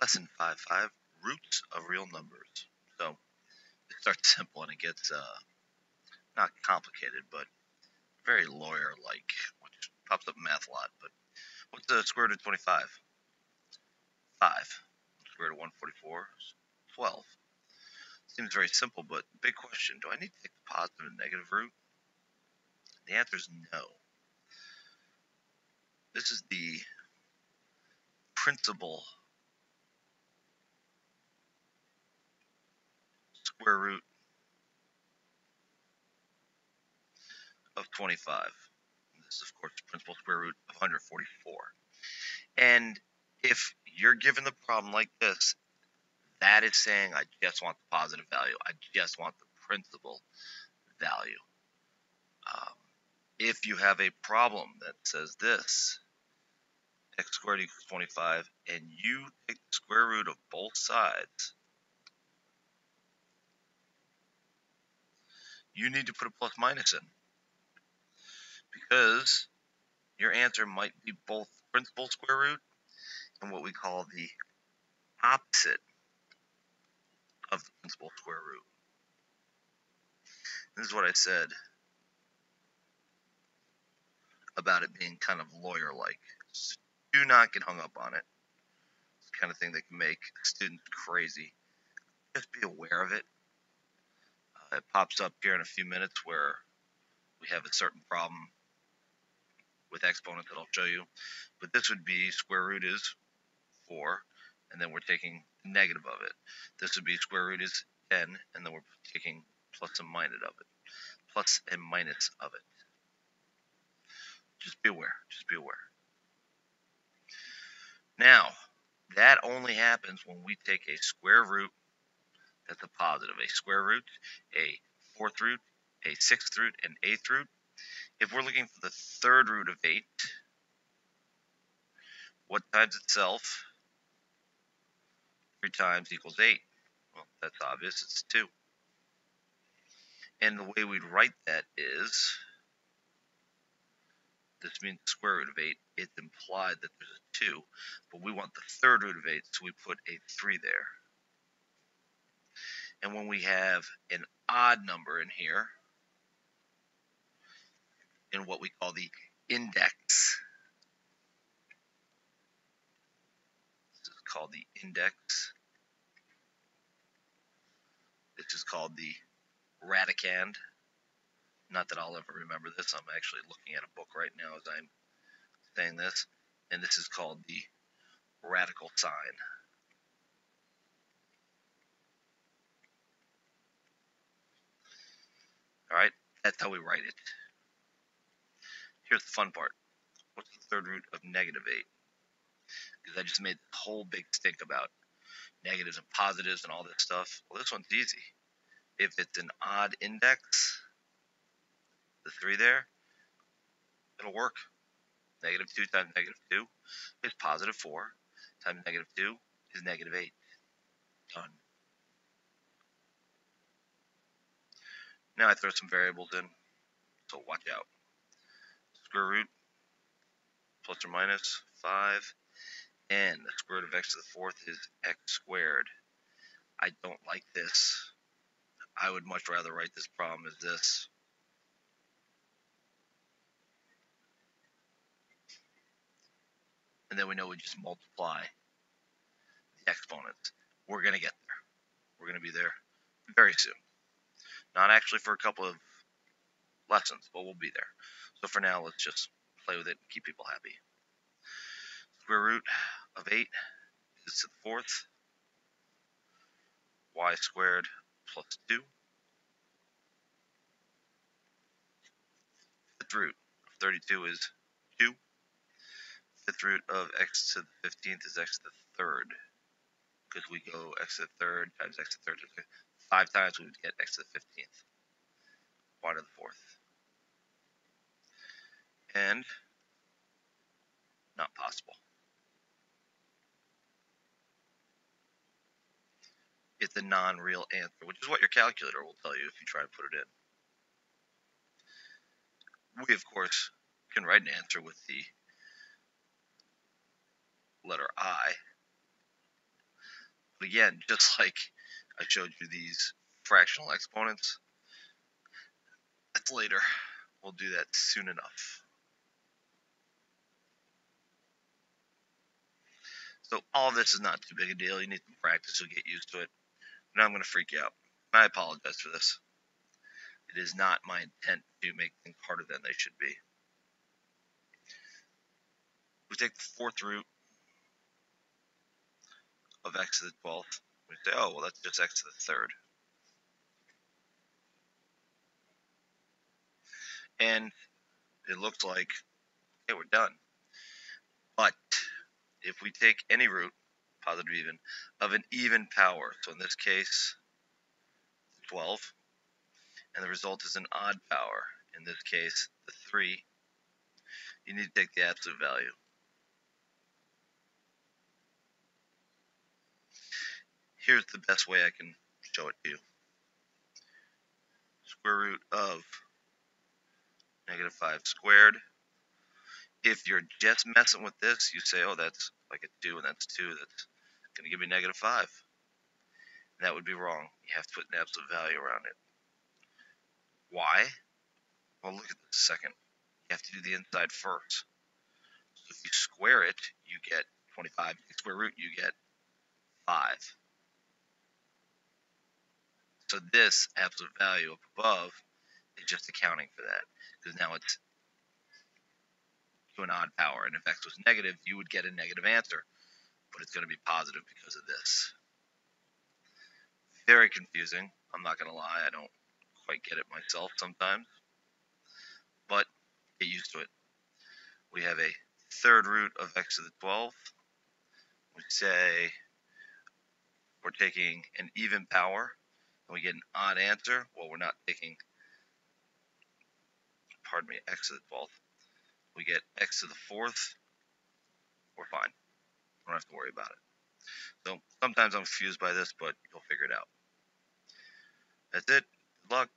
Lesson 5 5 Roots of Real Numbers. So it starts simple and it gets uh, not complicated, but very lawyer-like, which pops up math a lot. But what's the square root of 25? 5. Square root of 144 12. Seems very simple, but big question. Do I need to take the positive and negative root? The answer is no. This is the principal square root of 25. This is, of course, the principal square root of 144. And if you're given the problem like this, that is saying I just want the positive value. I just want the principal value. Um, if you have a problem that says this, x squared equals 25, and you take the square root of both sides, you need to put a plus minus in because your answer might be both principal square root and what we call the opposite of the principal square root. This is what I said about it being kind of lawyer-like. Do not get hung up on it. It's the kind of thing that can make students crazy. Just be aware of it. It pops up here in a few minutes where we have a certain problem with exponent that I'll show you. But this would be square root is 4, and then we're taking negative of it. This would be square root is 10, and then we're taking plus and minus of it. Plus and minus of it. Just be aware. Just be aware. Now, that only happens when we take a square root that's a positive. A square root, a fourth root, a sixth root, an eighth root. If we're looking for the third root of 8, what times itself? 3 times equals 8. Well, that's obvious. It's 2. And the way we'd write that is, this means the square root of 8. It's implied that there's a 2, but we want the third root of 8, so we put a 3 there. And when we have an odd number in here, in what we call the index, this is called the index, this is called the radicand. Not that I'll ever remember this. I'm actually looking at a book right now as I'm saying this. And this is called the radical sign. All right, that's how we write it. Here's the fun part. What's the third root of negative 8? Because I just made a whole big stink about negatives and positives and all this stuff. Well, this one's easy. If it's an odd index, the 3 there, it'll work. Negative 2 times negative 2 is positive 4 times negative 2 is negative 8. Done. Now I throw some variables in, so watch out. Square root plus or minus 5, and the square root of x to the fourth is x squared. I don't like this. I would much rather write this problem as this. And then we know we just multiply the exponents. We're going to get there. We're going to be there very soon. Not actually for a couple of lessons, but we'll be there. So for now, let's just play with it and keep people happy. Square root of 8 is to the fourth. y squared plus 2. Fifth root of 32 is 2. Fifth root of x to the 15th is x to the third. Because we go x to the third times x to the third. Five times we would get x to the 15th. y to the fourth. And not possible. It's a non-real answer, which is what your calculator will tell you if you try to put it in. We, of course, can write an answer with the letter I, But again, just like I showed you these fractional exponents, that's later. We'll do that soon enough. So all this is not too big a deal. You need some practice, you'll get used to it. Now I'm going to freak you out. I apologize for this. It is not my intent to make things harder than they should be. We take the fourth root of x to the 12th. We say, oh, well, that's just x to the third. And it looks like, okay, we're done. But if we take any root, positive even, of an even power, so in this case, 12, and the result is an odd power, in this case, the 3, you need to take the absolute value. Here's the best way I can show it to you. Square root of negative 5 squared. If you're just messing with this, you say, oh, that's like a 2 and that's 2. That's going to give me negative 5. And that would be wrong. You have to put an absolute value around it. Why? Well, look at this a second. You have to do the inside first. So if you square it, you get 25. square root, you get 5. So this absolute value up above is just accounting for that. Because now it's to an odd power. And if x was negative, you would get a negative answer. But it's going to be positive because of this. Very confusing. I'm not going to lie. I don't quite get it myself sometimes. But get used to it. We have a third root of x to the 12. We say we're taking an even power and we get an odd answer. Well, we're not taking, pardon me, x to the 12th we get x to the fourth, we're fine. We Don't have to worry about it. So sometimes I'm confused by this, but you'll figure it out. That's it. Good luck.